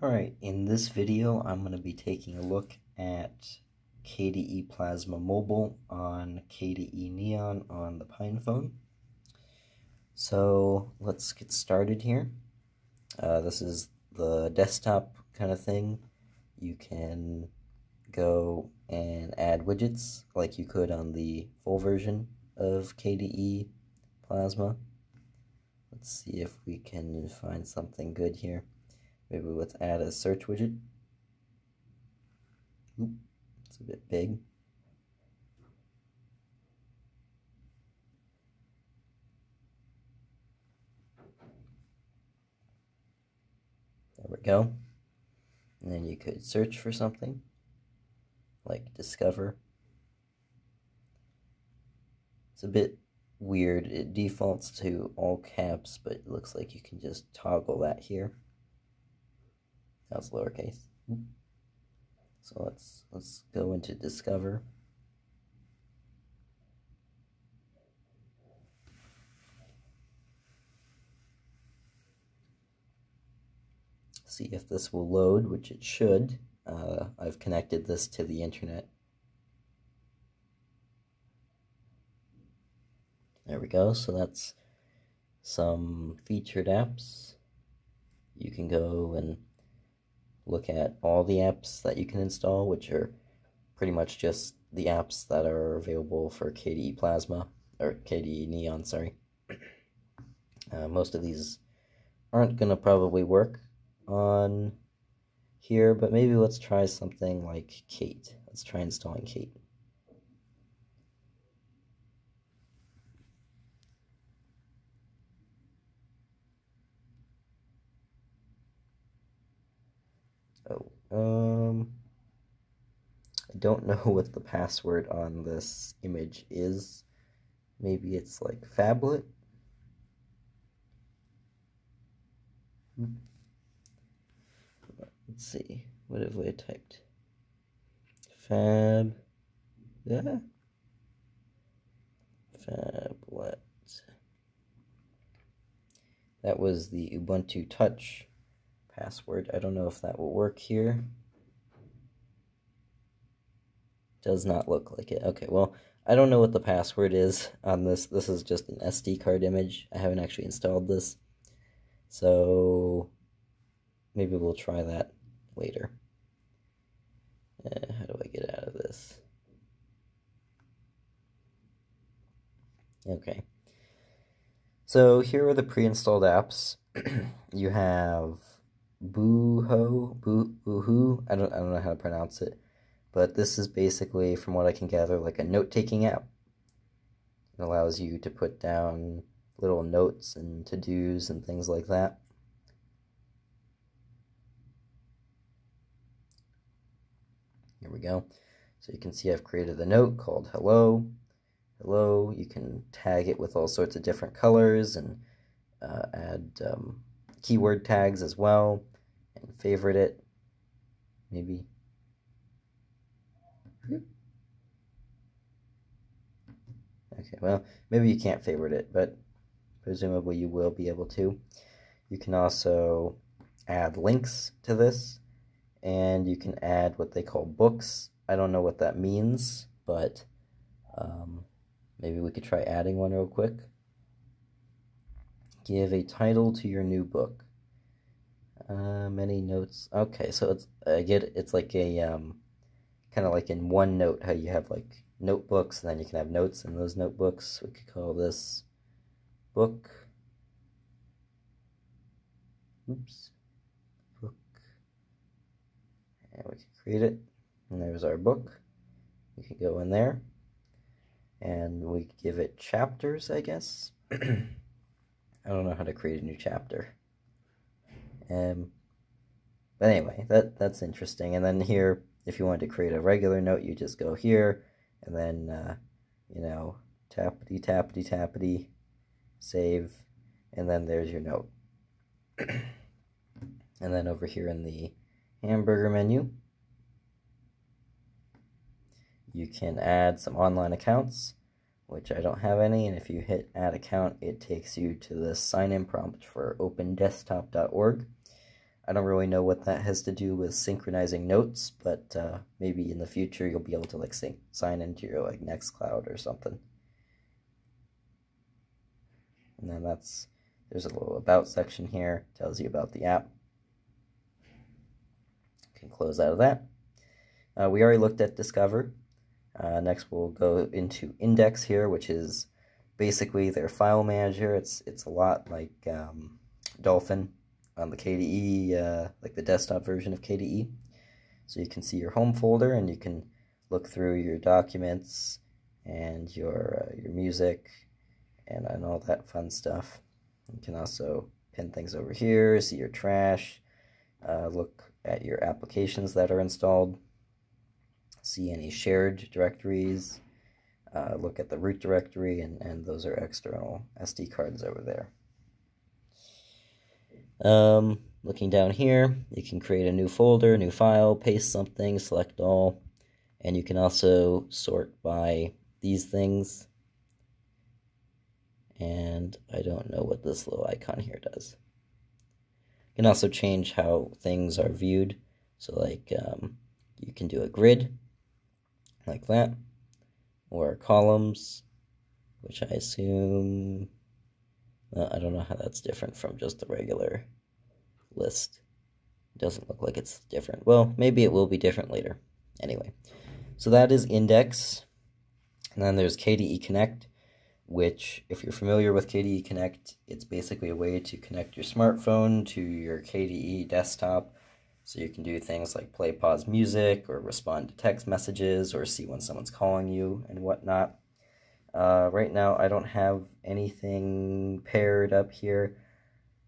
Alright, in this video I'm going to be taking a look at KDE Plasma Mobile on KDE Neon on the PinePhone. So let's get started here. Uh, this is the desktop kind of thing. You can go and add widgets like you could on the full version of KDE Plasma. Let's see if we can find something good here. Maybe let's add a search widget. Oop, it's a bit big. There we go. And then you could search for something like discover. It's a bit weird. It defaults to all caps, but it looks like you can just toggle that here. That was lowercase. So let's let's go into discover. See if this will load, which it should. Uh, I've connected this to the internet. There we go. So that's some featured apps. You can go and look at all the apps that you can install, which are pretty much just the apps that are available for KDE Plasma, or KDE Neon, sorry. Uh, most of these aren't going to probably work on here, but maybe let's try something like Kate. Let's try installing Kate. Oh, um, I don't know what the password on this image is. Maybe it's like phablet. Let's see. What have I typed? Fab. Yeah. Phablet. That was the Ubuntu Touch password. I don't know if that will work here. Does not look like it. Okay, well, I don't know what the password is on this. This is just an SD card image. I haven't actually installed this. So maybe we'll try that later. Uh, how do I get out of this? Okay. So here are the pre-installed apps. you have Boo, Buho. I don't, I don't know how to pronounce it, but this is basically, from what I can gather, like a note-taking app. It allows you to put down little notes and to-dos and things like that. Here we go. So you can see I've created a note called hello. Hello. You can tag it with all sorts of different colors and uh, add um, keyword tags as well favorite it. Maybe. Okay, well, maybe you can't favorite it, but presumably you will be able to. You can also add links to this, and you can add what they call books. I don't know what that means, but um, maybe we could try adding one real quick. Give a title to your new book. Uh, many notes. Okay, so it's I get it, it's like a um, kind of like in OneNote how you have like notebooks and then you can have notes in those notebooks. We could call this book. Oops, book, and we can create it. And there's our book. We can go in there, and we give it chapters, I guess. I don't know how to create a new chapter. Um, but anyway, that that's interesting. And then here, if you wanted to create a regular note, you just go here, and then, uh, you know, tappity tappity tappity, save, and then there's your note. and then over here in the hamburger menu, you can add some online accounts which I don't have any, and if you hit add account, it takes you to the sign in prompt for opendesktop.org. I don't really know what that has to do with synchronizing notes, but uh, maybe in the future you'll be able to like sync, sign into your like Nextcloud or something. And then that's there's a little about section here, tells you about the app. You can close out of that. Uh, we already looked at Discover. Uh, next we'll go into Index here, which is basically their file manager. It's it's a lot like um, Dolphin on the KDE, uh, like the desktop version of KDE. So you can see your home folder and you can look through your documents and your uh, your music and, and all that fun stuff. You can also pin things over here, see your trash, uh, look at your applications that are installed, see any shared directories, uh, look at the root directory, and, and those are external SD cards over there. Um, looking down here, you can create a new folder, new file, paste something, select all, and you can also sort by these things. And I don't know what this little icon here does. You can also change how things are viewed. So like um, you can do a grid like that, or columns, which I assume uh, I don't know how that's different from just the regular list. It doesn't look like it's different. Well, maybe it will be different later. Anyway, so that is Index. And then there's KDE Connect, which, if you're familiar with KDE Connect, it's basically a way to connect your smartphone to your KDE desktop. So you can do things like play pause music or respond to text messages or see when someone's calling you and whatnot. Uh, right now, I don't have anything paired up here.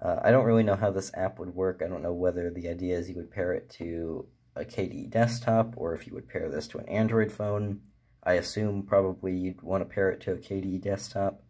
Uh, I don't really know how this app would work. I don't know whether the idea is you would pair it to a KDE desktop or if you would pair this to an Android phone. I assume probably you'd want to pair it to a KDE desktop,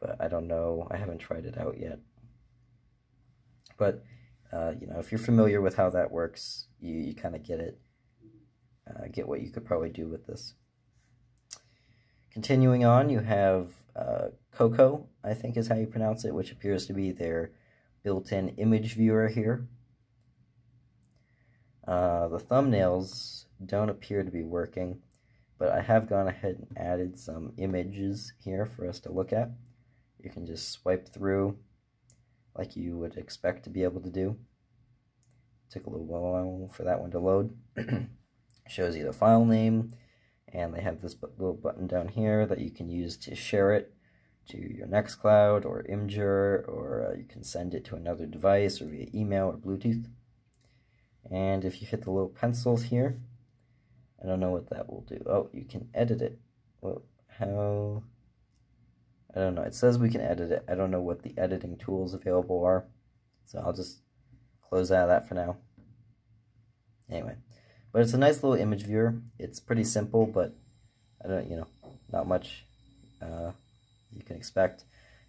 but I don't know. I haven't tried it out yet. But, uh, you know, if you're familiar with how that works, you, you kind of get it, uh, get what you could probably do with this. Continuing on, you have uh, Koko, I think is how you pronounce it, which appears to be their built-in image viewer here. Uh, the thumbnails don't appear to be working, but I have gone ahead and added some images here for us to look at. You can just swipe through like you would expect to be able to do. Took a little while for that one to load. Shows you the file name, and they have this little button down here that you can use to share it to your Nextcloud or Imgur, or uh, you can send it to another device or via email or Bluetooth. And if you hit the little pencils here, I don't know what that will do. Oh, you can edit it. Well, how? I don't know. It says we can edit it. I don't know what the editing tools available are. So I'll just close out of that for now. Anyway, but it's a nice little image viewer. It's pretty simple, but I don't, you know, not much uh, you can expect.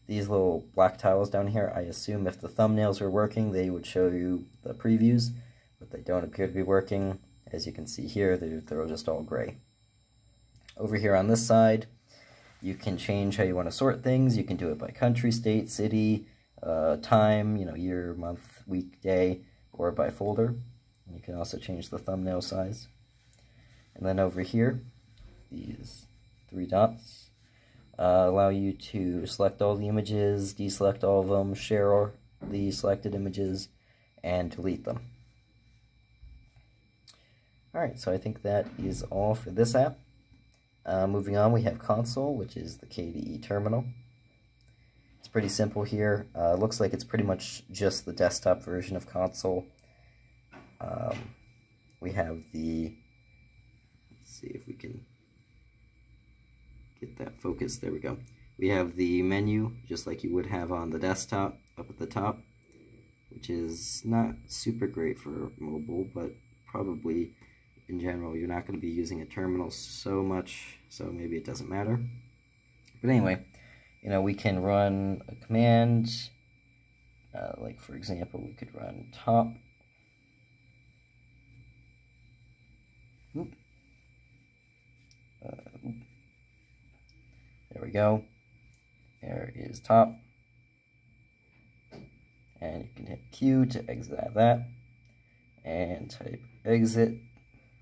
These little black tiles down here, I assume if the thumbnails were working, they would show you the previews, but they don't appear to be working. As you can see here, they're, they're just all gray. Over here on this side, you can change how you want to sort things. You can do it by country, state, city, uh, time, you know, year, month, week, day, or by folder. You can also change the thumbnail size. And then over here, these three dots uh, allow you to select all the images, deselect all of them, share the selected images, and delete them. Alright, so I think that is all for this app. Uh, moving on, we have Konsole, which is the KDE terminal. It's pretty simple here. Uh, looks like it's pretty much just the desktop version of Konsole. Um, we have the, let's see if we can get that focus. There we go. We have the menu, just like you would have on the desktop, up at the top, which is not super great for mobile, but probably in general you're not going to be using a terminal so much, so maybe it doesn't matter. But anyway, you know, we can run a command, uh, like for example, we could run top. Oop. Uh, oop. There we go. There is top. And you can hit Q to exit out of that. and type exit.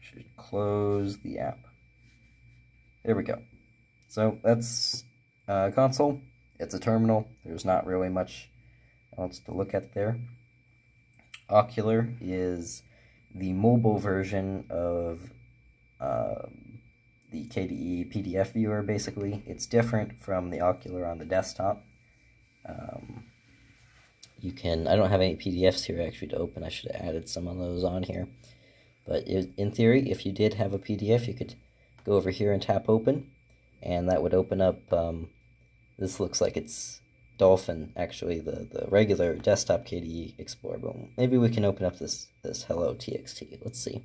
Should close the app. There we go. So that's uh, Konsole. It's a terminal. There's not really much else to look at there. Okular is the mobile version of um, the KDE PDF viewer, basically. It's different from the Okular on the desktop. Um, you can, I don't have any PDFs here actually to open. I should have added some of those on here. But in theory, if you did have a PDF, you could go over here and tap open, and that would open up, um, this looks like it's Dolphin, actually, the, the regular desktop KDE Explorer. But maybe we can open up this, this hello txt. Let's see.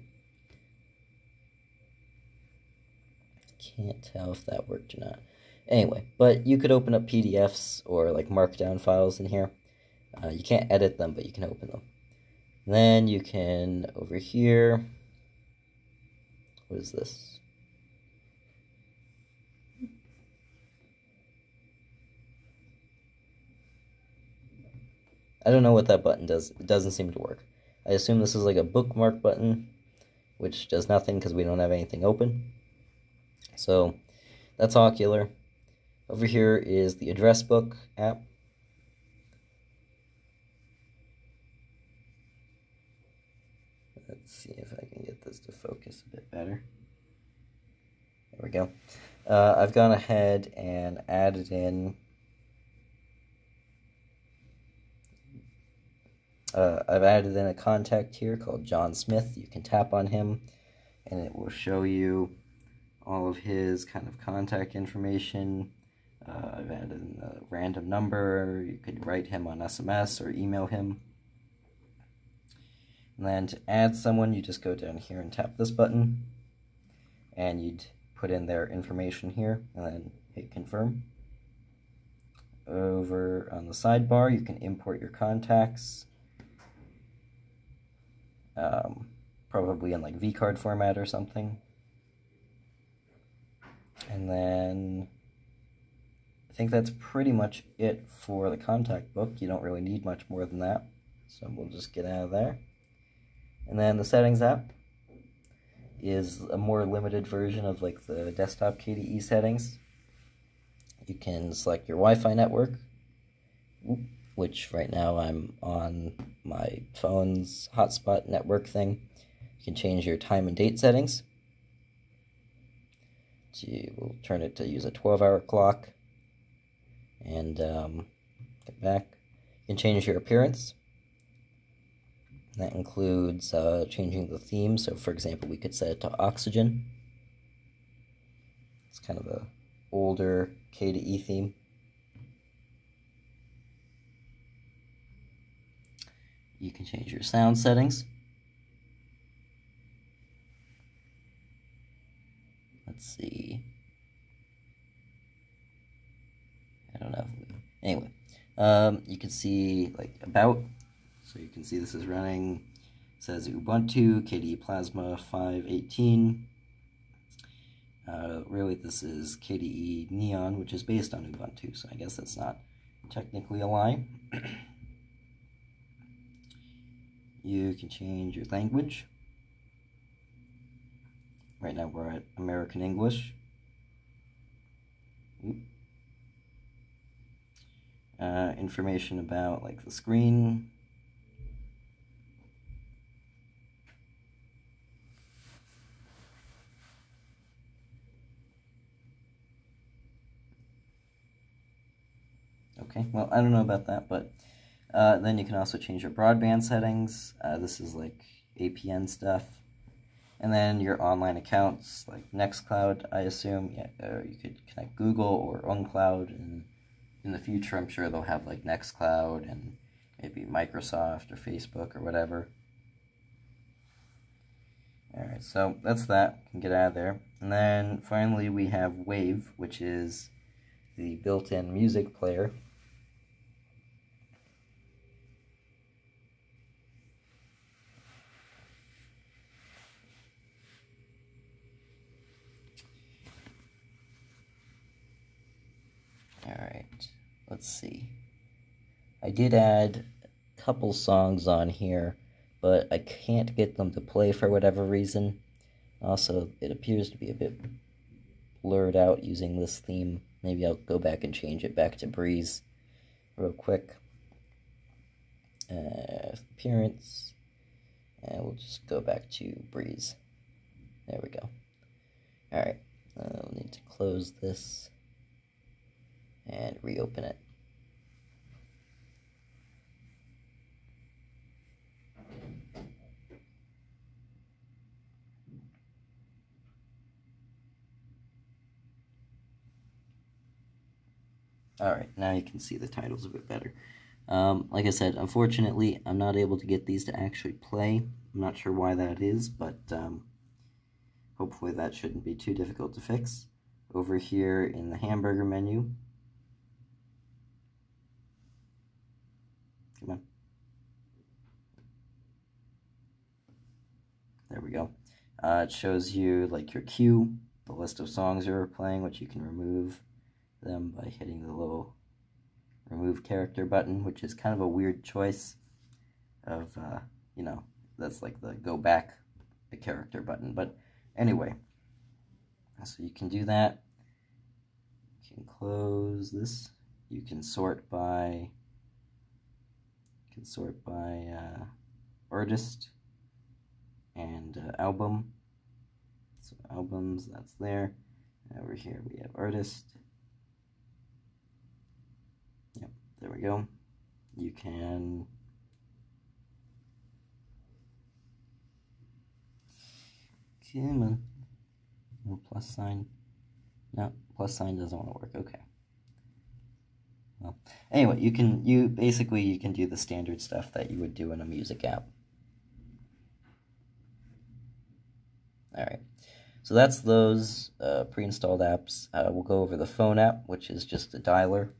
Can't tell if that worked or not. Anyway, but you could open up PDFs or like markdown files in here. Uh, you can't edit them, but you can open them. then you can, over here, what is this? I don't know what that button does. It doesn't seem to work. I assume this is like a bookmark button, which does nothing because we don't have anything open. So that's Okular. Over here is the address book app. Let's see if I can get this to focus a bit better. There we go. Uh, I've gone ahead and added in Uh, I've added in a contact here called John Smith. You can tap on him and it will show you all of his kind of contact information. Uh, I've added in a random number. You could write him on SMS or email him. And then to add someone, you just go down here and tap this button. And you'd put in their information here and then hit confirm. Over on the sidebar, you can import your contacts um, probably in like vCard format or something. And then I think that's pretty much it for the contact book. You don't really need much more than that. So we'll just get out of there. And then the settings app is a more limited version of like the desktop KDE settings. You can select your Wi-Fi network which right now I'm on my phone's hotspot network thing. You can change your time and date settings. So we'll turn it to use a 12 hour clock. And um, get back. You can change your appearance. That includes uh, changing the theme. So, for example, we could set it to oxygen. It's kind of a older KDE theme. You can change your sound settings. Let's see. I don't know. Anyway, um, you can see like about. So you can see this is running. It says Ubuntu KDE Plasma 518. Uh, really, this is KDE Neon, which is based on Ubuntu, so I guess that's not technically a lie. You can change your language. Right now we're at American English. Uh, information about like the screen. Okay, well, I don't know about that, but uh, then you can also change your broadband settings. Uh, this is like APN stuff. And then your online accounts, like Nextcloud, I assume. Yeah, or you could connect Google or OwnCloud. And in the future, I'm sure they'll have like Nextcloud and maybe Microsoft or Facebook or whatever. Alright, so that's that. Can get out of there. And then finally we have vvave, which is the built-in music player Alright, let's see. I did add a couple songs on here but I can't get them to play for whatever reason. Also, it appears to be a bit blurred out using this theme. Maybe I'll go back and change it back to Breeze real quick. Uh, appearance, and we'll just go back to Breeze. There we go. Alright, uh, we'll need to close this and reopen it. Alright, now you can see the titles a bit better. Um, like I said, unfortunately, I'm not able to get these to actually play. I'm not sure why that is, but um, hopefully that shouldn't be too difficult to fix. Over here in the hamburger menu, There we go. Uh, it shows you like your queue, the list of songs you're playing, which you can remove them by hitting the little remove character button, which is kind of a weird choice of, uh, you know, that's like the go back the character button. But anyway, so you can do that. You can close this. You can sort by, you can sort by uh, artist and uh, album. So albums, that's there. Over here we have artist Yep, There we go. You can come on. No plus sign. No, plus sign doesn't want to work. Okay. Well, anyway, you can you basically you can do the standard stuff that you would do in a music app. All right. So that's those uh, pre-installed apps. Uh, we'll go over the phone app, which is just a dialer.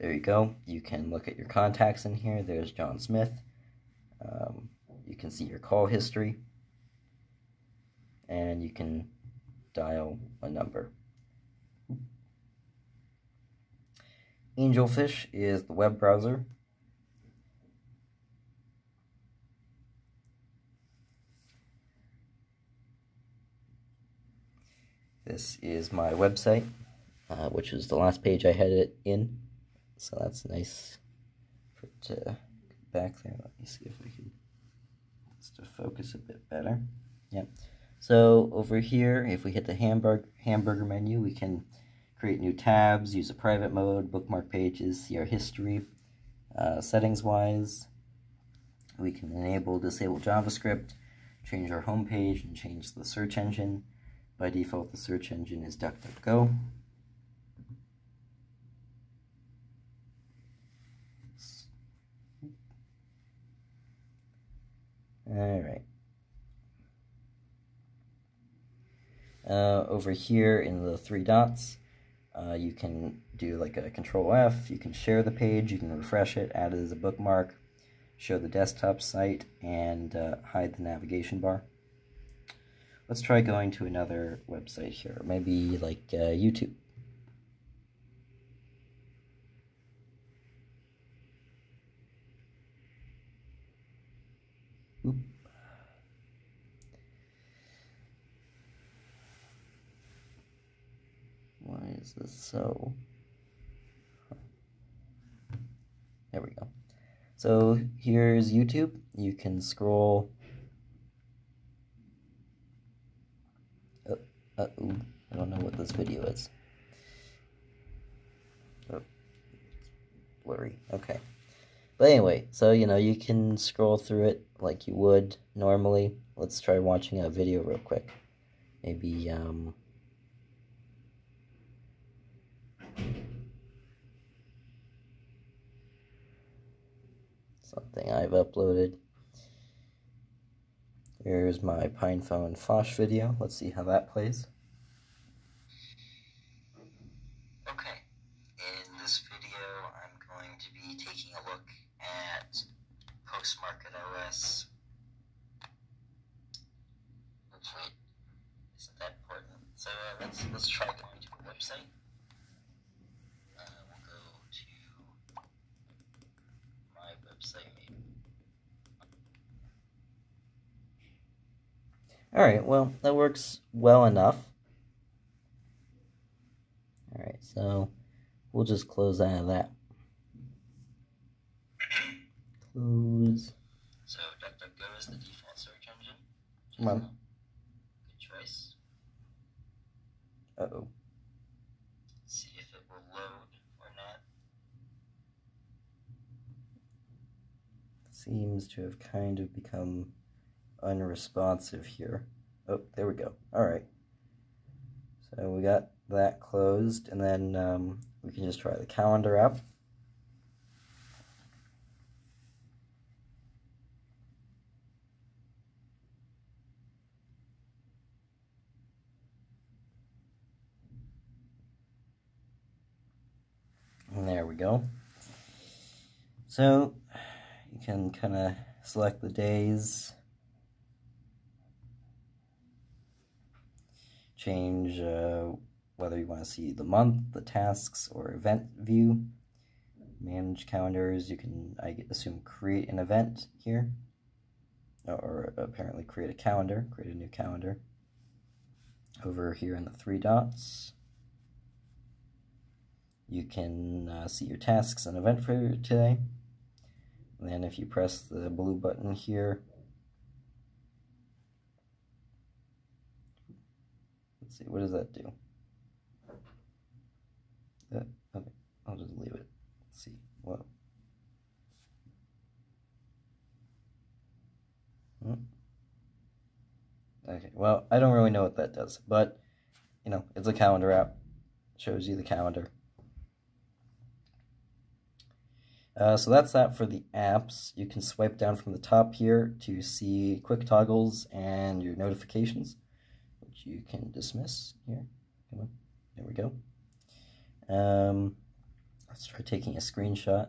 There you go. You can look at your contacts in here. There's John Smith. Um, you can see your call history. And you can dial a number. Angelfish is the web browser. This is my website, uh, which is the last page I had it in. So that's nice for it to back there. Let me see if I can just to focus a bit better. Yep. So over here, if we hit the hamburger hamburger menu, we can create new tabs, use a private mode, bookmark pages, see our history. Uh, Settings-wise, we can enable disable JavaScript, change our home page, and change the search engine. By default, the search engine is DuckDuckGo. All right. Uh, over here in the three dots, uh, you can do like a control F, you can share the page, you can refresh it, add it as a bookmark, show the desktop site, and uh, hide the navigation bar. Let's try going to another website here, maybe like uh, YouTube. Oop. Why is this so? There we go. So here's YouTube. You can scroll. Uh, ooh, I don't know what this video is. Oh, blurry. Okay. But anyway, so you know, you can scroll through it like you would normally. Let's try watching a video real quick. Maybe, um, something I've uploaded. Here's my PinePhone Phosh video. Let's see how that plays. let's try going to a website. Uh, we'll go to website maybe. Alright, well, that works well enough. Alright, so we'll just close out of that. Close. So DuckDuckGo is the default search engine. Come on. Good choice. Uh oh. see if it will load or not. Seems to have kind of become unresponsive here. Oh, there we go. Alright. So we got that closed, and then um, we can just try the calendar app. And there we go. So you can kind of select the days, change uh, whether you want to see the month, the tasks, or event view. Manage calendars. You can, I assume, create an event here, or apparently create a calendar, create a new calendar. Over here in the three dots, you can uh, see your tasks and event for today. And then if you press the blue button here, let's see, what does that do? That, okay, I'll just leave it. Let's see, what? Hmm. Okay, well, I don't really know what that does, but, you know, it's a calendar app. shows you the calendar. Uh, so that's that for the apps. You can swipe down from the top here to see quick toggles and your notifications, you can dismiss here. Come on, there we go. Um, let's try taking a screenshot.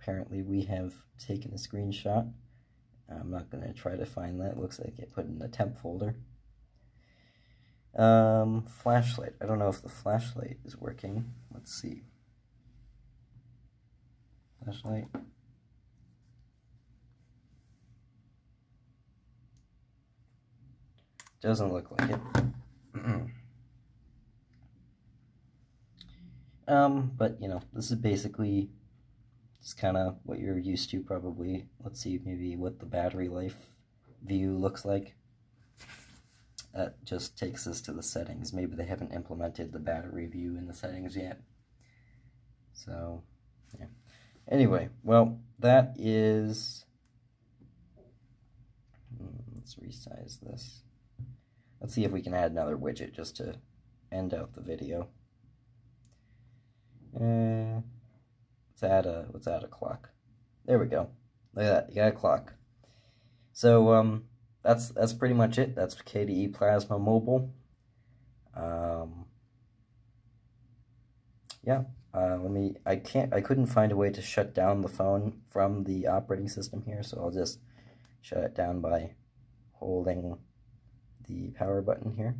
Apparently we have taken a screenshot. I'm not going to try to find that. It looks like it put in the temp folder. Um, flashlight. I don't know if the flashlight is working. Let's see flashlight. Doesn't look like it. um, but you know, this is basically just kind of what you're used to probably. Let's see maybe what the battery life view looks like. That just takes us to the settings. Maybe they haven't implemented the battery view in the settings yet. So, yeah. Anyway, well, that is... Hmm, let's resize this. Let's see if we can add another widget just to end out the video. Uh, let's add a let's add a clock. There we go. Look at that. You got a clock. So um, that's that's pretty much it. That's KDE Plasma Mobile. Um, yeah. Uh, let me, I can't, I couldn't find a way to shut down the phone from the operating system here, so I'll just shut it down by holding the power button here.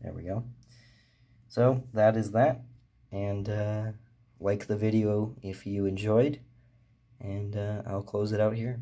There we go. So that is that, and uh, like the video if you enjoyed, and uh, I'll close it out here.